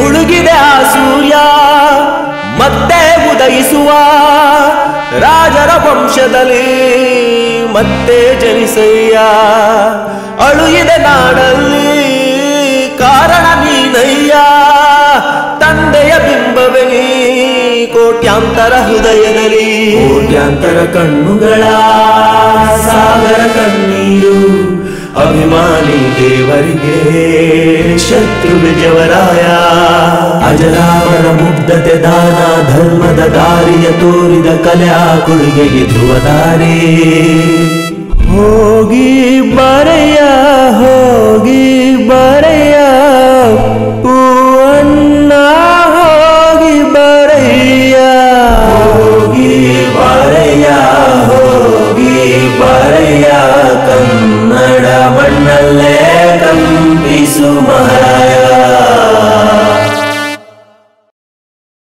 ಮುಳುಗಿದೆ ಆ ಸೂರ್ಯ, ಮತ್ತೆ ಉದಯಿಸುವ ರಾಜರ ವಂಶದಲ್ಲಿ ಮತ್ತೆ ಜನಿಸಯ್ಯ. ಅಳುಯಿದೆ ನಾಡಲ್ಲಿ ಕಾರಣ ನೀನಯ್ಯ, ತಂದೆಯ ಬಿಂಬವೇ ಕೋಟ್ಯಾಂತರ ಹೃದಯದಲ್ಲಿ. ಕೋಟ್ಯಾಂತರ ಕಣ್ಣುಗಳ वर्गे शत्रुविजवराया अजरामरमुग्धते दाना धर्मद ದಾರಿಯ ತೋರಿದ ಕಲೆಯ ಕೊಡುಗೆಗೆ ಧ್ರುವದಾರೆ ಹೋಗಿ ಬರೆಯ ಹೋಗಿ ಬರೆಯ ಅಣ್ಣ ಹೋಗಿ ಬರೆಯ ಹೋಗಿ ಬರೆಯ ಹೋಗಿ ಬರೆಯ ಕನ್ನಡ ಮಣ್ಣಲ್ಲೇ